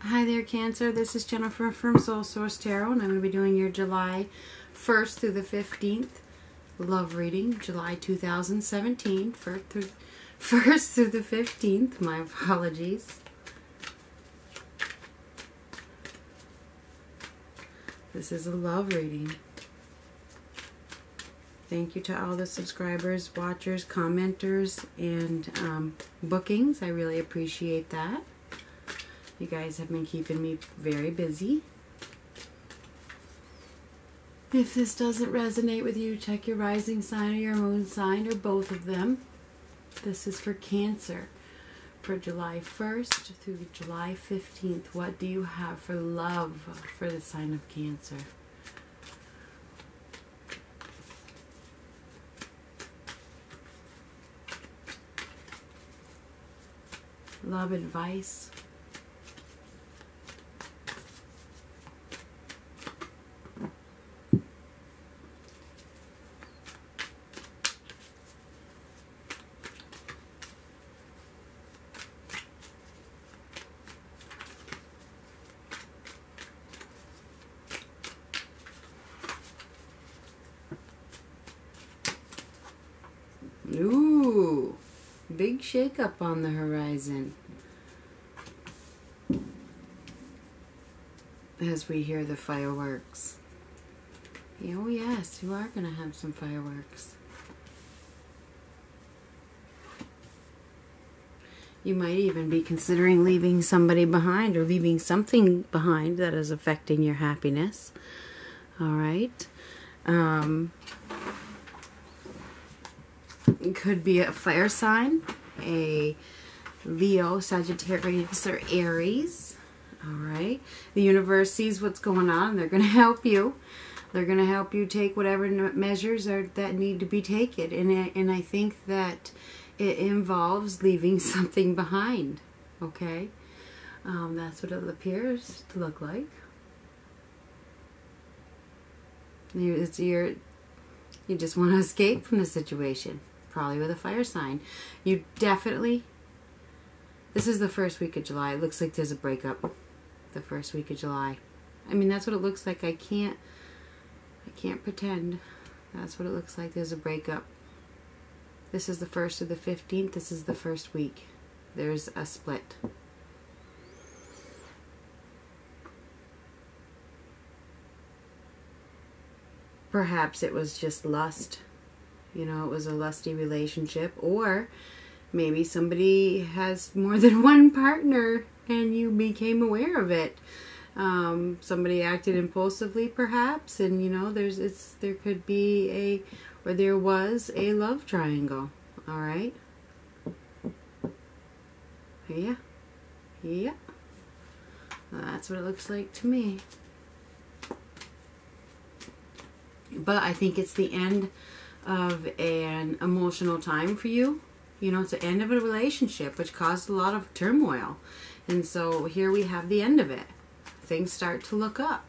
Hi there, Cancer. This is Jennifer from Soul Source Tarot, and I'm going to be doing your July 1st through the 15th love reading, July 2017, first through, 1st through the 15th. My apologies. This is a love reading. Thank you to all the subscribers, watchers, commenters, and um, bookings. I really appreciate that. You guys have been keeping me very busy. If this doesn't resonate with you, check your rising sign or your moon sign or both of them. This is for Cancer for July 1st through July 15th. What do you have for love for the sign of Cancer? Love advice. Ooh, shakeup on the horizon. As we hear the fireworks. Oh, yes, you are going to have some fireworks. You might even be considering leaving somebody behind or leaving something behind that is affecting your happiness. All right. Um, it could be a fire sign, a Leo, Sagittarius, or Aries. All right. The universe sees what's going on. They're going to help you. They're going to help you take whatever measures are that need to be taken. And, and I think that it involves leaving something behind. Okay. Um, that's what it appears to look like. It's your, you just want to escape from the situation probably with a fire sign. You definitely, this is the first week of July. It looks like there's a breakup the first week of July. I mean, that's what it looks like. I can't, I can't pretend. That's what it looks like. There's a breakup. This is the first of the 15th. This is the first week. There's a split. Perhaps it was just lust you know, it was a lusty relationship, or maybe somebody has more than one partner and you became aware of it. Um, somebody acted impulsively, perhaps, and you know, there's it's there could be a or there was a love triangle. All right. Yeah. Yeah. That's what it looks like to me. But I think it's the end of an emotional time for you. You know, it's the end of a relationship, which caused a lot of turmoil. And so here we have the end of it. Things start to look up.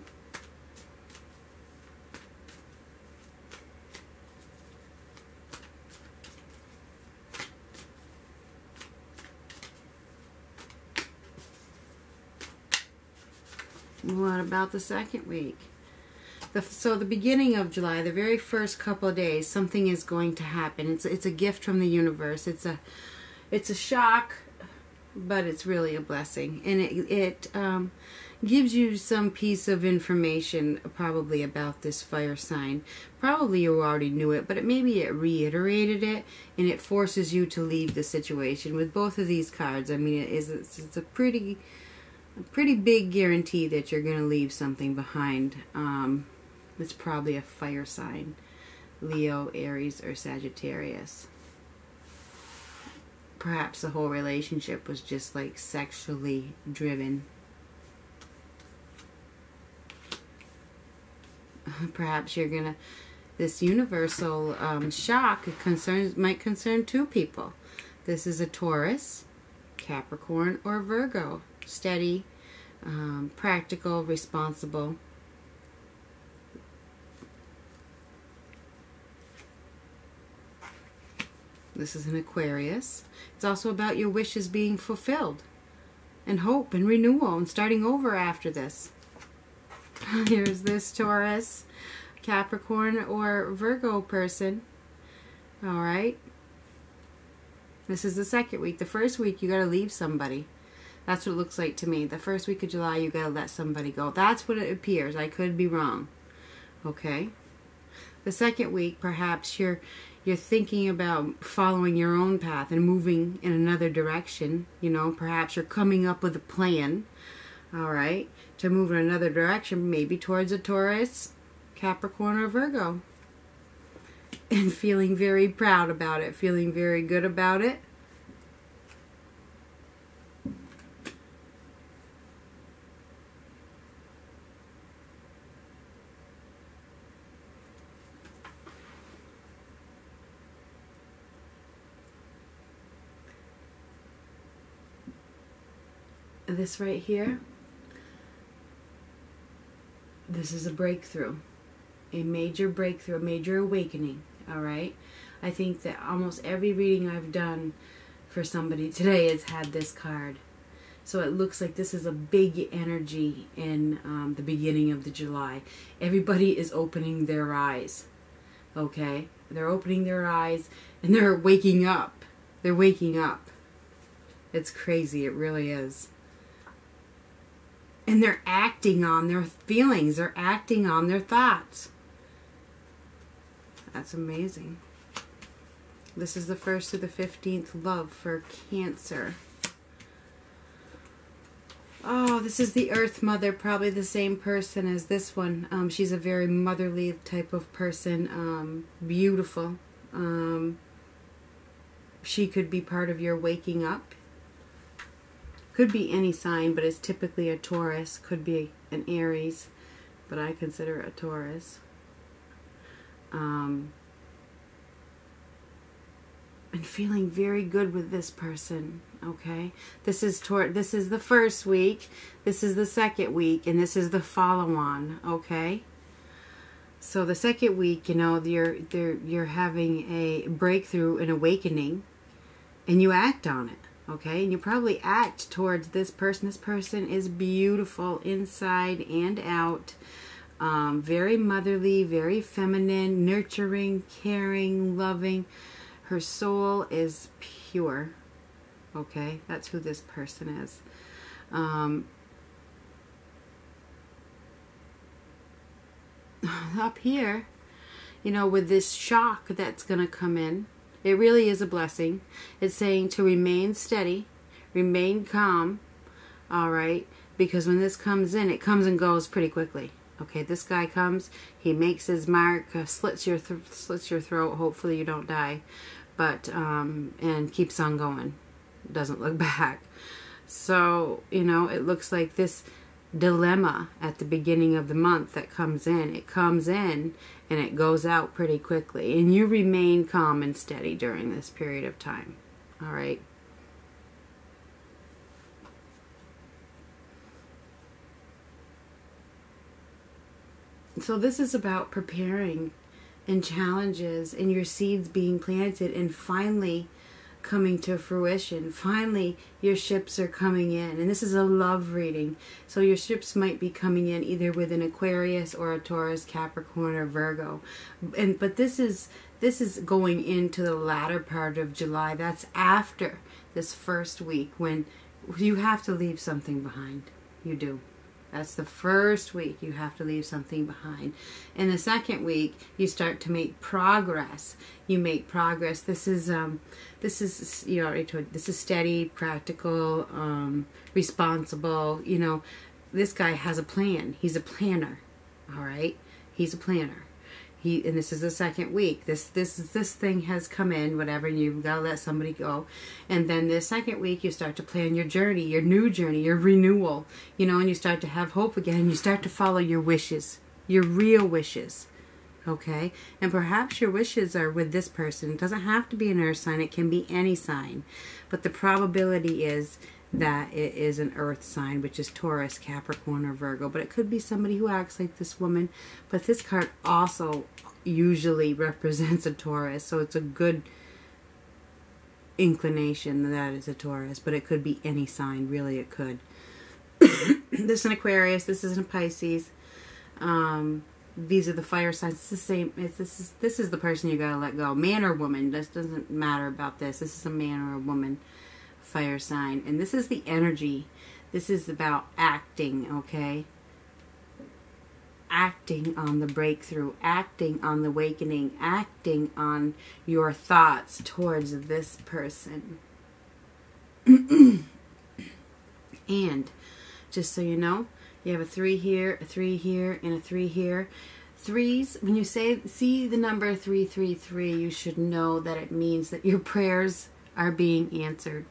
What about the second week? The, so the beginning of July, the very first couple of days, something is going to happen. It's it's a gift from the universe. It's a it's a shock, but it's really a blessing, and it it um, gives you some piece of information probably about this fire sign. Probably you already knew it, but it, maybe it reiterated it, and it forces you to leave the situation. With both of these cards, I mean, it is it's, it's a pretty a pretty big guarantee that you're going to leave something behind. Um, it's probably a fire sign. Leo, Aries, or Sagittarius. Perhaps the whole relationship was just like sexually driven. Perhaps you're gonna this universal um, shock concerns might concern two people. This is a Taurus, Capricorn, or Virgo. Steady, um, practical, responsible. This is an Aquarius. It's also about your wishes being fulfilled. and hope and renewal and starting over after this. Here's this Taurus, Capricorn, or Virgo person. All right. This is the second week. The first week, you got to leave somebody. That's what it looks like to me. The first week of July, you got to let somebody go. That's what it appears. I could be wrong. Okay. The second week, perhaps you're you're thinking about following your own path and moving in another direction. You know, perhaps you're coming up with a plan. All right, to move in another direction, maybe towards a Taurus, Capricorn, or Virgo and feeling very proud about it, feeling very good about it. This right here, this is a breakthrough a major breakthrough, a major awakening. All right. I think that almost every reading I've done for somebody today has had this card. So it looks like this is a big energy in um, the beginning of the July. Everybody is opening their eyes. Okay? They're opening their eyes and they're waking up. They're waking up. It's crazy. It really is. And they're acting on their feelings, they're acting on their thoughts. That's amazing. This is the first to the 15th love for Cancer. Oh, this is the Earth Mother, probably the same person as this one. Um, she's a very motherly type of person. Um, beautiful. Um, she could be part of your waking up. Could be any sign, but it's typically a Taurus. Could be an Aries, but I consider a Taurus. Um, and feeling very good with this person okay? This is toward this is the first week this is the second week and this is the follow on okay? So the second week you know you're you're you're having a breakthrough an awakening and you act on it okay and you probably act towards this person this person is beautiful inside and out um, very motherly, very feminine, nurturing, caring, loving. Her soul is pure. Okay, that's who this person is. Um, up here, you know, with this shock that's going to come in, it really is a blessing. It's saying to remain steady, remain calm, all right, because when this comes in, it comes and goes pretty quickly. Okay, this guy comes, he makes his mark, uh, slits your slits your throat. Hopefully you don't die, but um, and keeps on going. Doesn't look back. So you know, it looks like this dilemma at the beginning of the month that comes in. It comes in and it goes out pretty quickly, and you remain calm and steady during this period of time. All right. So this is about preparing and challenges and your seeds being planted and finally coming to fruition. Finally, your ships are coming in. And this is a love reading. So your ships might be coming in either with an Aquarius or a Taurus, Capricorn or Virgo. And but this is this is going into the latter part of July. That's after this first week when you have to leave something behind. You do. That's the first week you have to leave something behind. In the second week, you start to make progress. You make progress. This is um, this is you already told. This is steady, practical, um, responsible. You know, this guy has a plan. He's a planner. All right, he's a planner he and this is the second week. This this this thing has come in whatever and you've got to let somebody go. And then the second week you start to plan your journey your new journey your renewal you know and you start to have hope again you start to follow your wishes your real wishes okay? And perhaps your wishes are with this person. It doesn't have to be an earth sign. It can be any sign. But the probability is that it is an earth sign, which is Taurus, Capricorn, or Virgo. But it could be somebody who acts like this woman. But this card also usually represents a Taurus, so it's a good inclination that is a Taurus, but it could be any sign. Really, it could. this is an Aquarius. This is a Pisces. Um, these are the fire signs. It's the same. It's this is this is the person you gotta let go, man or woman. This doesn't matter about this. This is a man or a woman, fire sign, and this is the energy. This is about acting. Okay. Acting on the breakthrough, acting on the awakening, acting on your thoughts towards this person. and just so you know, you have a three here, a three here, and a three here. Threes, when you say see the number 333, you should know that it means that your prayers are being answered.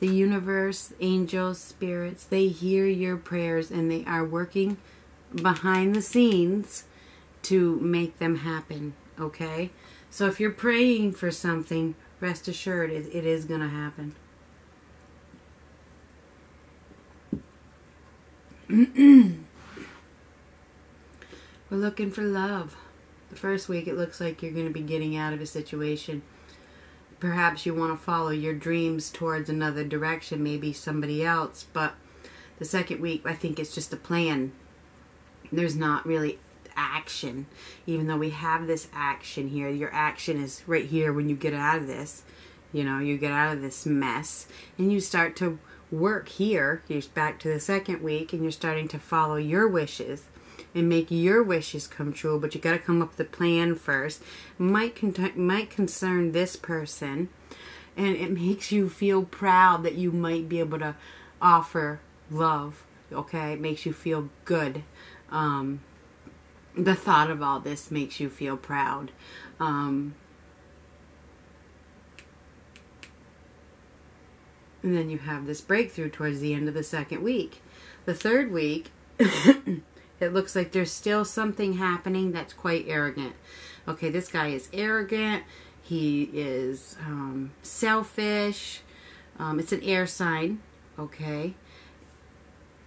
The universe, angels, spirits, they hear your prayers and they are working behind the scenes to make them happen. Okay? So if you're praying for something, rest assured it, it is going to happen. We're looking for love. The first week, it looks like you're going to be getting out of a situation. Perhaps you want to follow your dreams towards another direction, maybe somebody else, but the second week, I think it's just a plan. There's not really action, even though we have this action here. Your action is right here when you get out of this. You know, you get out of this mess and you start to work here. You're back to the second week and you're starting to follow your wishes and make your wishes come true, but you got to come up with a plan first. Might con- might concern this person, and it makes you feel proud that you might be able to offer love. Okay, it makes you feel good. Um, the thought of all this makes you feel proud. Um, And then you have this breakthrough towards the end of the second week. The third week, it looks like there's still something happening that's quite arrogant. Okay, this guy is arrogant. He is um, selfish. Um, it's an air sign. Okay.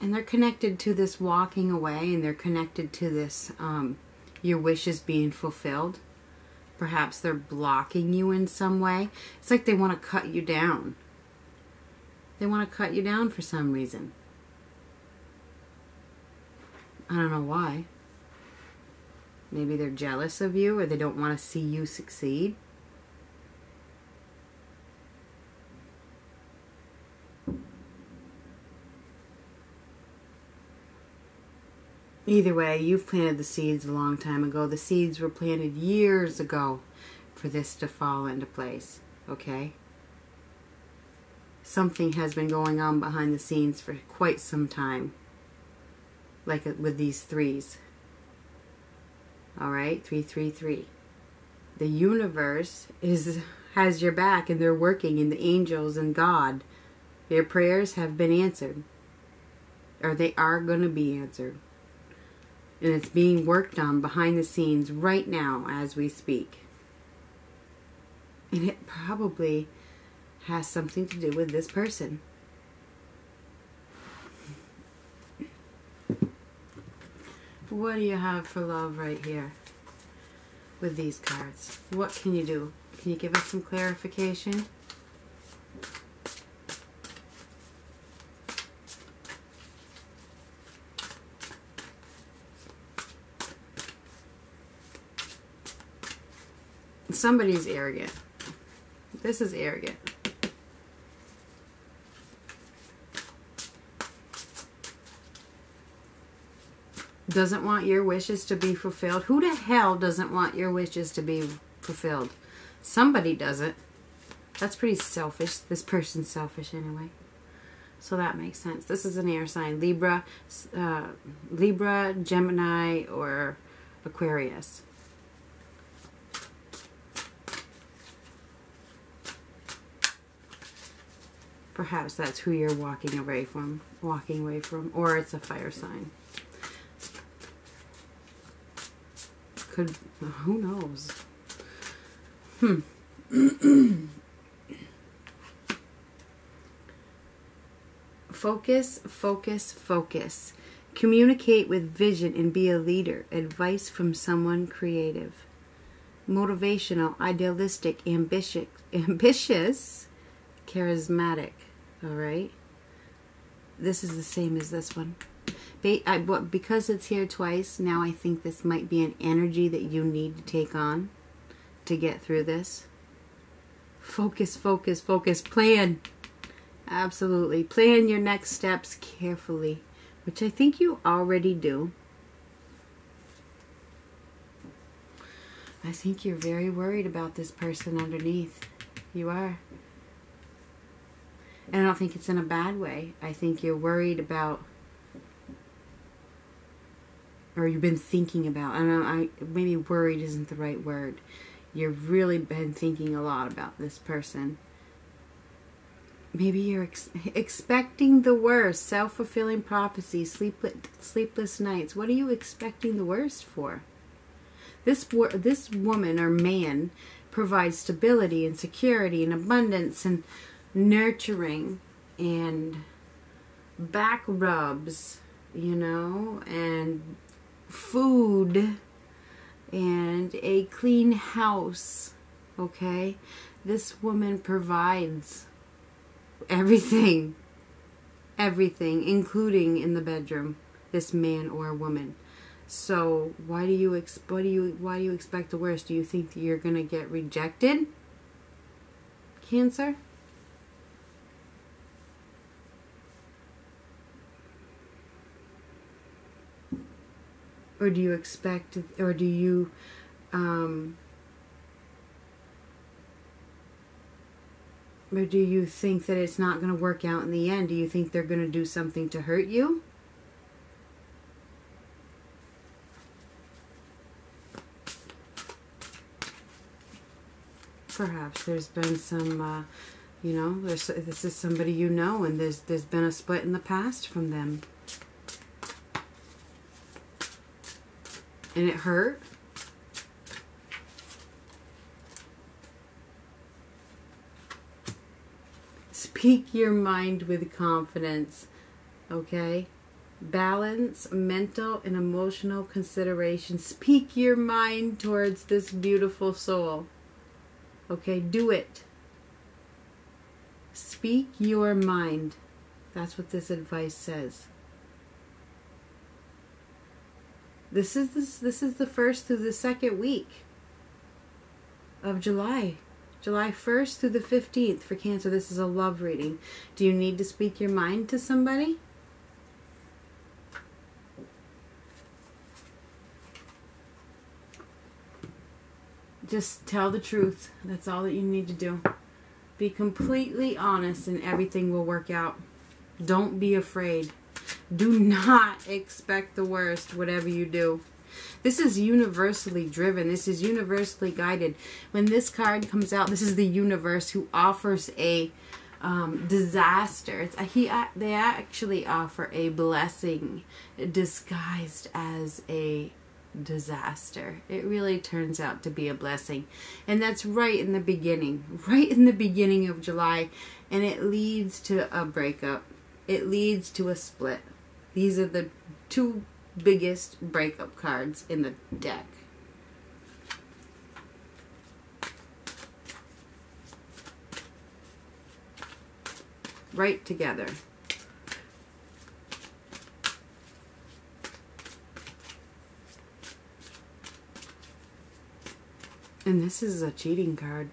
And they're connected to this walking away and they're connected to this um, your wishes being fulfilled. Perhaps they're blocking you in some way. It's like they want to cut you down. They want to cut you down for some reason. I don't know why. Maybe they're jealous of you or they don't want to see you succeed. Either way, you've planted the seeds a long time ago. The seeds were planted years ago for this to fall into place. Okay? something has been going on behind the scenes for quite some time. Like uh, with these threes. All right, three, three, three. The universe is has your back, and they're working, and the angels and God. Your prayers have been answered, or they are going to be answered, and it's being worked on behind the scenes right now as we speak. And it probably has something to do with this person. What do you have for love right here with these cards? What can you do? Can you give us some clarification? Somebody's arrogant. This is arrogant. Doesn't want your wishes to be fulfilled. Who the hell doesn't want your wishes to be fulfilled? Somebody doesn't. That's pretty selfish. This person's selfish anyway. So that makes sense. This is an air sign. Libra, uh, Libra, Gemini, or Aquarius. Perhaps that's who you're walking away from, walking away from, or it's a fire sign. Could, who knows? Hmm. focus, focus, focus. Communicate with vision and be a leader. Advice from someone creative. Motivational, idealistic, ambitious, ambitious, charismatic. All right. This is the same as this one. Because it's here twice, now I think this might be an energy that you need to take on to get through this. Focus, focus, focus. Plan. Absolutely. Plan your next steps carefully, which I think you already do. I think you're very worried about this person underneath. You are. And I don't think it's in a bad way. I think you're worried about, or you've been thinking about. I don't know. I maybe worried isn't the right word. You've really been thinking a lot about this person. Maybe you're ex- expecting the worst, self fulfilling prophecy, sleepless, sleepless nights. What are you expecting the worst for? This this woman or man provides stability and security and abundance and nurturing and back rubs, you know, and food and a clean house. Okay? This woman provides everything. Everything, including in the bedroom, this man or woman. So why do you ex- what do you why do you expect the worst? Do you think you're gonna get rejected? Cancer? Or do you expect or do you um or do you think that it's not going to work out in the end? Do you think they're going to do something to hurt you? perhaps there's been some uh, you know this is somebody you know and there's there's been a split in the past from them and it hurt speak your mind with confidence okay balance mental and emotional consideration speak your mind towards this beautiful soul Okay, do it. Speak your mind. That's what this advice says. This is this this is the first through the second week of July. July 1st through the 15th for Cancer. This is a love reading. Do you need to speak your mind to somebody? Just tell the truth. That's all that you need to do. Be completely honest and everything will work out. Don't be afraid. Do not expect the worst, whatever you do. This is universally driven. This is universally guided. When this card comes out, this is the universe who offers a um, disaster. It's, he they actually offer a blessing disguised as a disaster. It really turns out to be a blessing. And that's right in the beginning, right in the beginning of July. And it leads to a breakup, it leads to a split. These are the two biggest breakup cards in the deck. Right together. And this is a cheating card.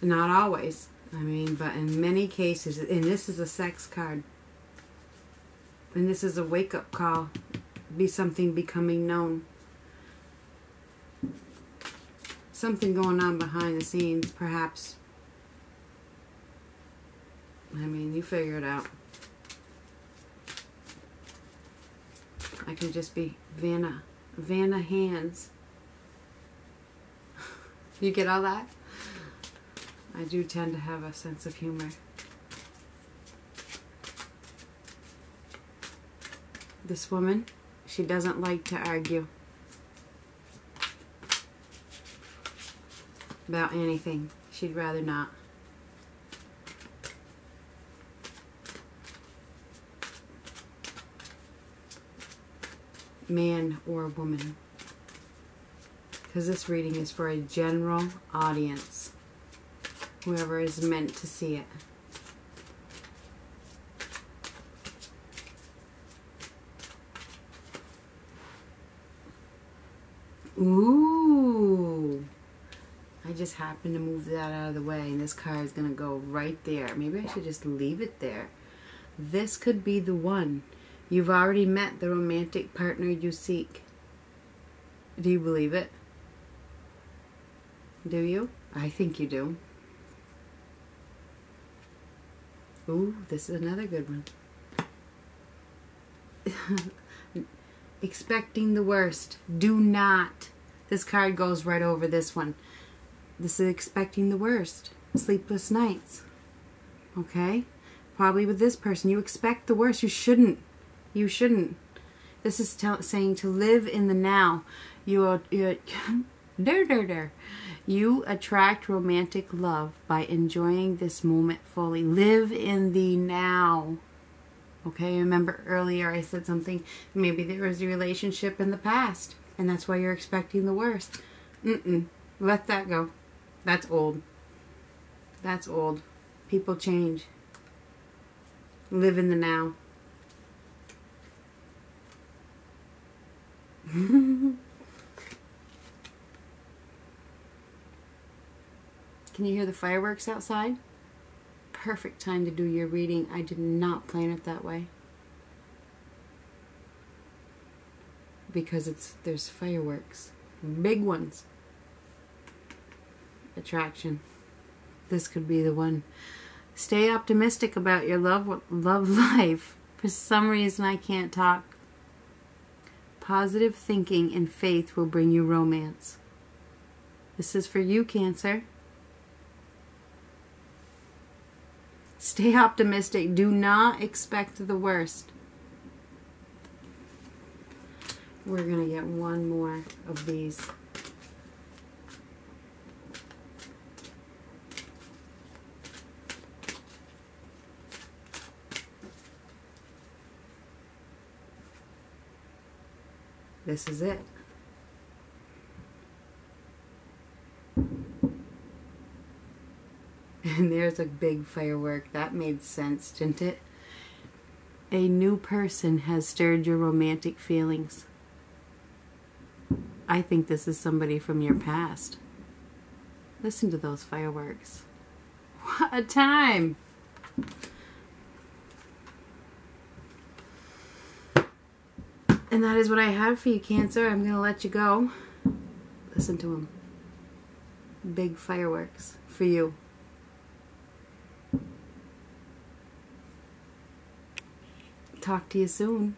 Not always. I mean, but in many cases, and this is a sex card. And this is a wake up call. Be something becoming known. Something going on behind the scenes, perhaps. I mean, you figure it out. I could just be Vanna. Vanna Hands. you get all that? I do tend to have a sense of humor. This woman, she doesn't like to argue about anything. She'd rather not. man or woman. Because this reading is for a general audience. Whoever is meant to see it. Ooh. I just happened to move that out of the way and this card is going to go right there. Maybe I should just leave it there. This could be the one. You've already met the romantic partner you seek. Do you believe it? Do you? I think you do. Ooh, this is another good one. Expecting the worst. Do not. This card goes right over this one. This is expecting the worst. Sleepless nights. Okay? Probably with this person. You expect the worst. You shouldn't. You shouldn't. This is saying to live in the now. You are. You're, there, there, there. You attract romantic love by enjoying this moment fully. Live in the now. Okay, remember earlier I said something, maybe there was a relationship in the past, and that's why you're expecting the worst. Mm-mm. Let that go. That's old. That's old. People change. Live in the now. Can you hear the fireworks outside? Perfect time to do your reading. I did not plan it that way. Because it's there's fireworks. Big ones. Attraction. This could be the one. Stay optimistic about your love love life. For some reason I can't talk. Positive thinking and faith will bring you romance. This is for you, Cancer. Stay optimistic. Do not expect the worst. We're going to get one more of these. This is it. And there's a big firework. That made sense, didn't it? A new person has stirred your romantic feelings. I think this is somebody from your past. Listen to those fireworks. What a time! And that is what I have for you, Cancer. I'm going to let you go. Listen to them. Big fireworks for you. Talk to you soon.